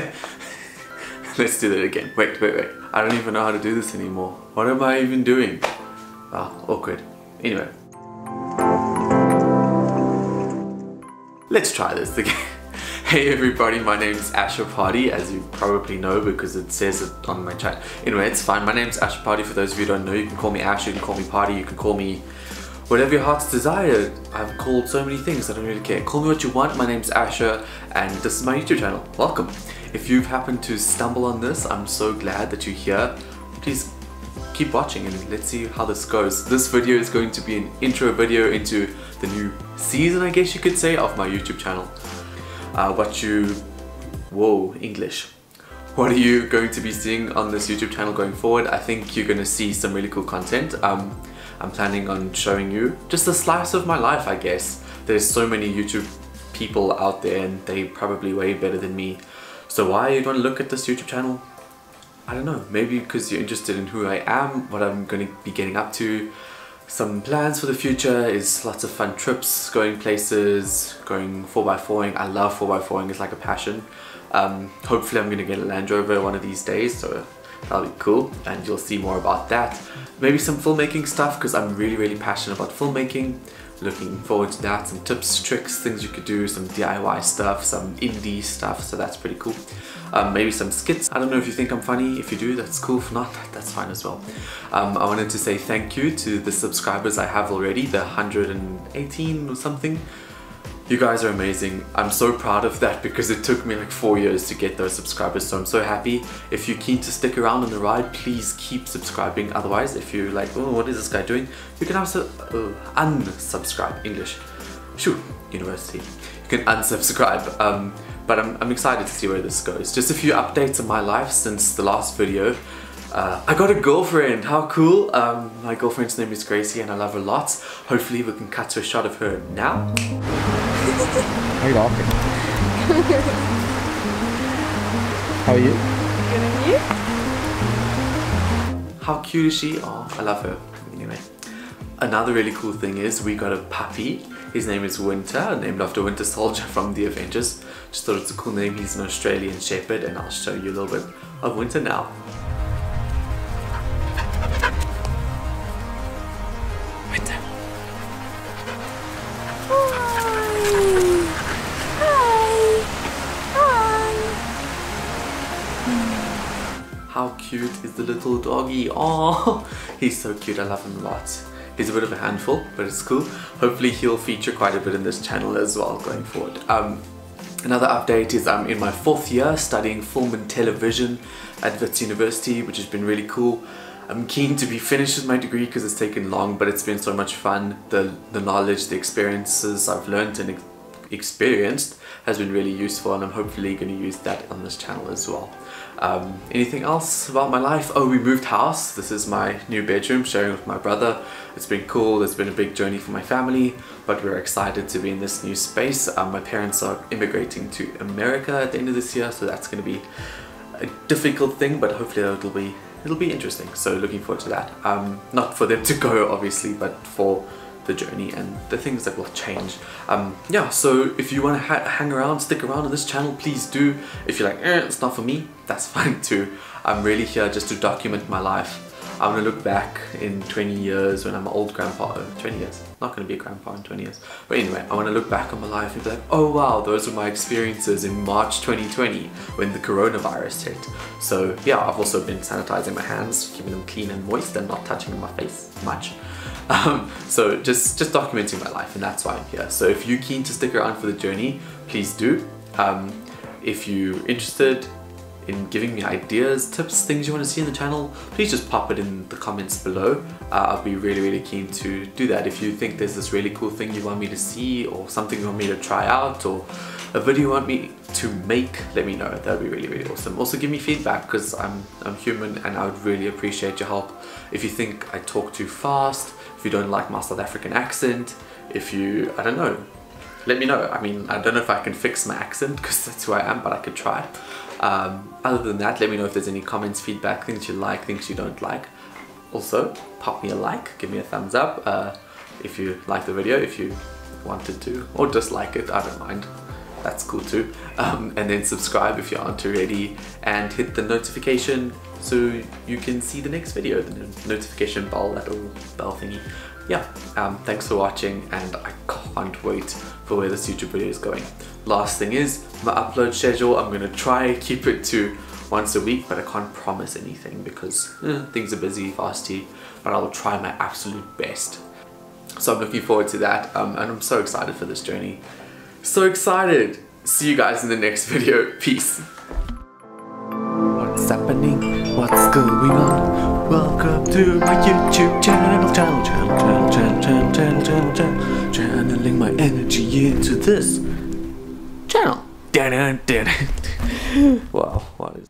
Let's do that again. Wait, wait, wait. I don't even know how to do this anymore. What am I even doing? Ah, awkward. Anyway. Let's try this again. Hey everybody, my name is Asher Pardey, as you probably know because it says it on my chat. Anyway, it's fine. My name is Asher Pardey. For those of you who don't know, you can call me Ash, you can call me Pardey, you can call me whatever your heart's desire. I've called so many things, I don't really care. Call me what you want. My name's Asher, and this is my YouTube channel. Welcome. If you've happened to stumble on this, I'm so glad that you're here. Please keep watching and let's see how this goes. This video is going to be an intro video into the new season, I guess you could say, of my YouTube channel uh, what you, whoa, English. What are you going to be seeing on this YouTube channel going forward? I think you're going to see some really cool content. Um, I'm planning on showing you just a slice of my life, I guess. There's so many YouTube people out there and they probably way better than me. So why you want to look at this YouTube channel? I don't know, maybe because you're interested in who I am, what I'm going to be getting up to, some plans for the future is lots of fun trips, going places, going 4x4ing. I love 4x4ing, it's like a passion. Um, hopefully I'm going to get a Land Rover one of these days, so that'll be cool and you'll see more about that. Maybe some filmmaking stuff because I'm really really passionate about filmmaking. Looking forward to that, some tips, tricks, things you could do, some DIY stuff, some indie stuff, so that's pretty cool um, maybe some skits. I don't know if you think I'm funny. If you do, that's cool. If not, that's fine as well. Um, I wanted to say thank you to the subscribers I have already, the 118 or something. You guys are amazing. I'm so proud of that because it took me like four years to get those subscribers. So I'm so happy. If you're keen to stick around on the ride, please keep subscribing. Otherwise, if you're like, oh, what is this guy doing? You can also uh, unsubscribe. English. Shoo, university. You can unsubscribe. Um, but I'm, I'm excited to see where this goes. Just a few updates of my life since the last video. Uh, I got a girlfriend, how cool. Um, my girlfriend's name is Gracie and I love her lots. Hopefully we can cut to a shot of her now. How are you laughing? How are you? Good and you? How cute is she? Oh, I love her. Anyway, another really cool thing is we got a puppy. His name is Winter, named after Winter Soldier from the Avengers. Just thought it's a cool name. He's an Australian Shepherd and I'll show you a little bit of Winter now. Cute is the little doggy? Oh, he's so cute. I love him a lot. He's a bit of a handful, but it's cool. Hopefully he'll feature quite a bit in this channel as well going forward. Um, another update is I'm in my fourth year studying film and television at Wits University, which has been really cool. I'm keen to be finished with my degree because it's taken long, but it's been so much fun. The, the knowledge, the experiences I've learned and experienced has been really useful and I'm hopefully going to use that on this channel as well. Um, anything else about my life? Oh, we moved house. This is my new bedroom, sharing with my brother. It's been cool. It's been a big journey for my family, but we're excited to be in this new space. Um, my parents are immigrating to America at the end of this year, so that's going to be a difficult thing, but hopefully it'll be it'll be interesting. So looking forward to that. Um, not for them to go, obviously, but for the journey and the things that will change. Um, yeah, so if you want to ha hang around, stick around on this channel, please do. If you're like, eh, it's not for me, that's fine too. I'm really here just to document my life. I want to look back in 20 years when I'm an old grandpa, 20 years, not going to be a grandpa in 20 years. But anyway, I want to look back on my life and be like, oh wow, those were my experiences in March 2020 when the coronavirus hit. So yeah, I've also been sanitizing my hands, keeping them clean and moist and not touching my face much. Um, so just, just documenting my life and that's why I'm here. So if you're keen to stick around for the journey, please do. Um, if you're interested in giving me ideas, tips, things you want to see in the channel, please just pop it in the comments below. Uh, I'll be really, really keen to do that. If you think there's this really cool thing you want me to see or something you want me to try out or a video you want me to make, let me know. That would be really, really awesome. Also give me feedback because I'm, I'm human and I would really appreciate your help. If you think I talk too fast, if you don't like my South African accent, if you, I don't know, let me know. I mean, I don't know if I can fix my accent because that's who I am, but I could try. Um, other than that, let me know if there's any comments, feedback, things you like, things you don't like. Also, pop me a like, give me a thumbs up uh, if you like the video, if you wanted to, or dislike it, I don't mind. that's cool too. Um, and then subscribe if you aren't already, and hit the notification so you can see the next video, the notification bell, that little bell thingy. Yeah, um, thanks for watching, and I can't wait where this YouTube video is going. Last thing is my upload schedule. I'm gonna try keep it to once a week, but I can't promise anything because eh, things are busy, fasty, but I'll try my absolute best. So I'm looking forward to that, um, and I'm so excited for this journey. So excited! See you guys in the next video. Peace. What's happening? What's going on? To my YouTube channel, channel, channel, channel, channel, channel, channel, channel, channel, channeling my energy into this channel. Wow, what is